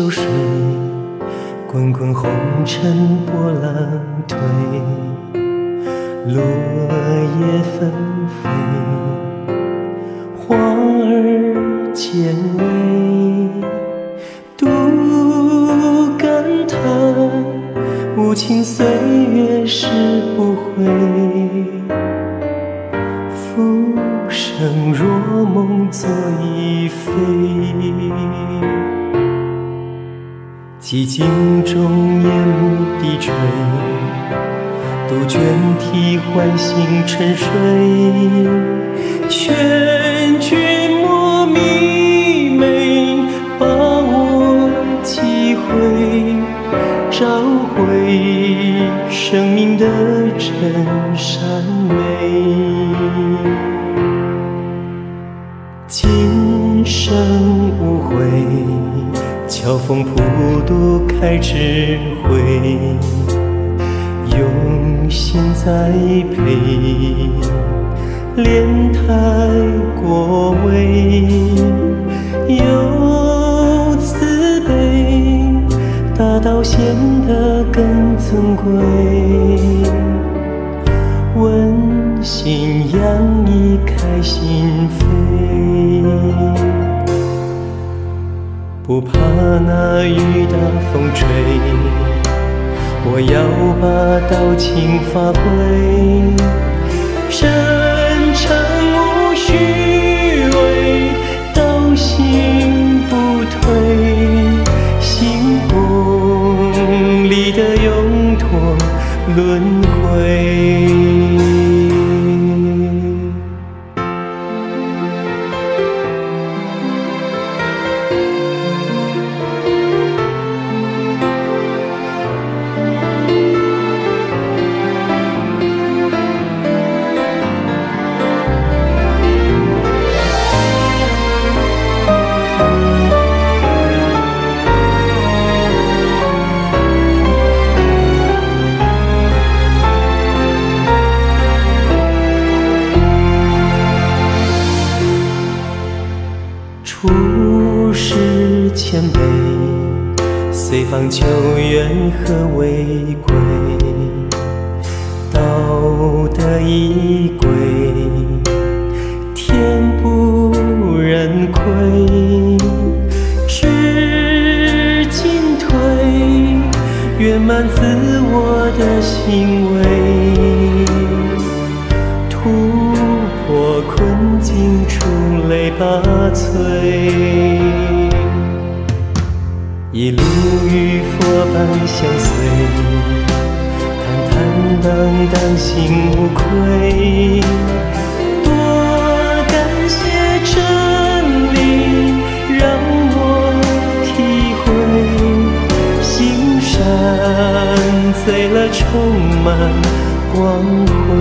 秋水，滚滚红尘波浪推，落叶纷飞，花儿渐萎，独感叹无情岁月逝不回，浮生若梦昨已飞。寂静中夜幕低垂，杜鹃啼唤醒沉睡，劝君莫迷昧，把握机会，找回生命的真善美。今生无悔。巧妇普渡开智慧，用心栽培，莲台果味，有慈悲，大道显得更尊贵，温馨洋溢开心扉。不怕那雨打风吹，我要把道情发挥。真诚无虚伪，道心不退，心功里的永脱轮回。出世谦卑，随访求愿何为贵？道德一归，天不忍亏。知进退，圆满自我的行为。拔萃，一路与佛般相随，坦坦荡荡心无愧。多感谢真理，让我体会，心山醉了，充满光辉。